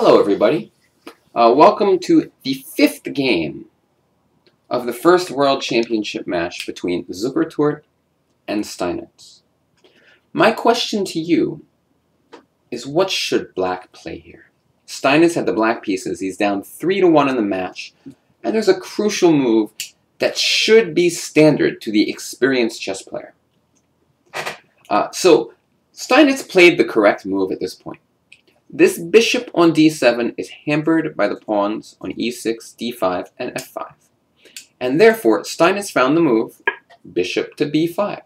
Hello, everybody. Uh, welcome to the fifth game of the first World Championship match between Zukertort and Steinitz. My question to you is what should Black play here? Steinitz had the black pieces. He's down 3 to 1 in the match. And there's a crucial move that should be standard to the experienced chess player. Uh, so, Steinitz played the correct move at this point. This bishop on d7 is hampered by the pawns on e6, d5, and f5. And therefore, Steinitz found the move, bishop to b5.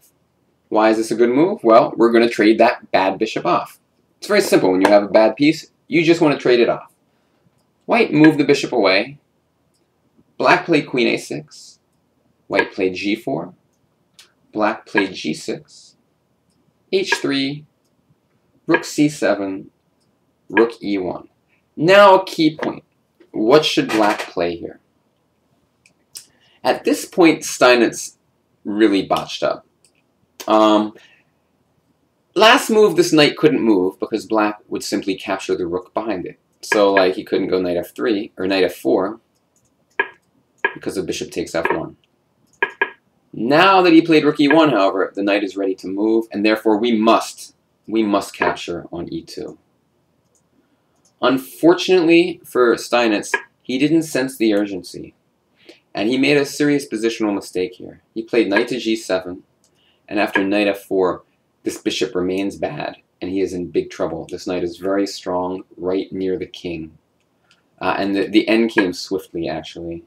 Why is this a good move? Well, we're going to trade that bad bishop off. It's very simple. When you have a bad piece, you just want to trade it off. White moved the bishop away. Black played queen a6. White played g4. Black played g6. h3. Rook c7 rook e1. Now a key point. What should black play here? At this point, Steinitz really botched up. Um, last move, this knight couldn't move because black would simply capture the rook behind it. So, like, he couldn't go knight f3 or knight f4 because the bishop takes f1. Now that he played rook e1, however, the knight is ready to move, and therefore we must, we must capture on e2. Unfortunately for Steinitz, he didn't sense the urgency. And he made a serious positional mistake here. He played knight to g7, and after knight f4, this bishop remains bad, and he is in big trouble. This knight is very strong, right near the king. Uh, and the, the end came swiftly, actually.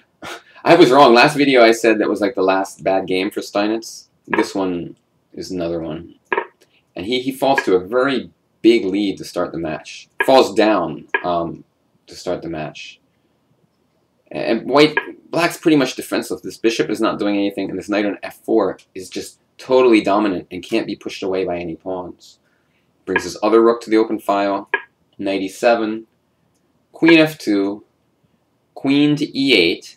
I was wrong. Last video I said that was like the last bad game for Steinitz. This one is another one. And he, he falls to a very big lead to start the match. Falls down um, to start the match. And white, black's pretty much defenseless. This bishop is not doing anything, and this knight on f4 is just totally dominant and can't be pushed away by any pawns. Brings his other rook to the open file. Knight e7, queen f2, queen to e8,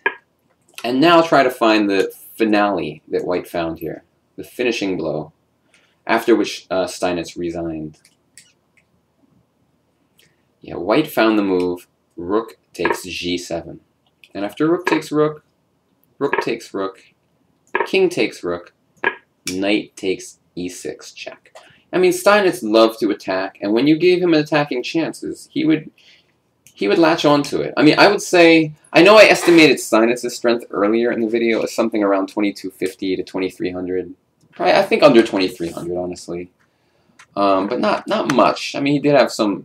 and now try to find the finale that white found here, the finishing blow, after which uh, Steinitz resigned. Yeah, white found the move. Rook takes g7. And after rook takes rook, rook takes rook, king takes rook, knight takes e6 check. I mean, Steinitz loved to attack, and when you gave him attacking chances, he would he would latch onto it. I mean, I would say, I know I estimated Steinitz's strength earlier in the video as something around 2250 to 2300. Probably, I think under 2300, honestly um, but not not much. I mean, he did have some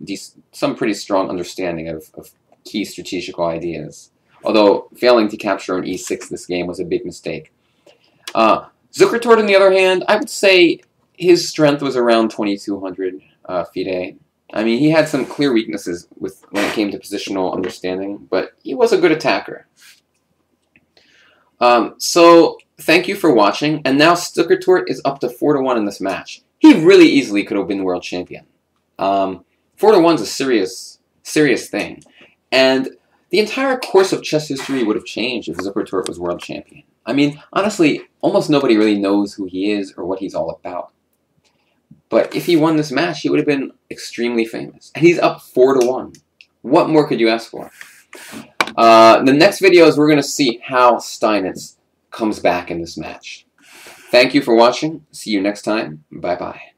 some pretty strong understanding of, of key strategical ideas. Although failing to capture an e6 this game was a big mistake. Uh, Zukertort, on the other hand, I would say his strength was around 2200 uh, FIDE. I mean, he had some clear weaknesses with when it came to positional understanding, but he was a good attacker. Um, so, thank you for watching, and now Zukertort is up to 4 to 1 in this match he really easily could have been world champion. Um, four to one's a serious, serious thing, and the entire course of chess history would have changed if Zukertort was world champion. I mean, honestly, almost nobody really knows who he is or what he's all about. But if he won this match, he would have been extremely famous. And he's up four to one. What more could you ask for? Uh, the next videos, we're going to see how Steinitz comes back in this match. Thank you for watching. See you next time. Bye-bye.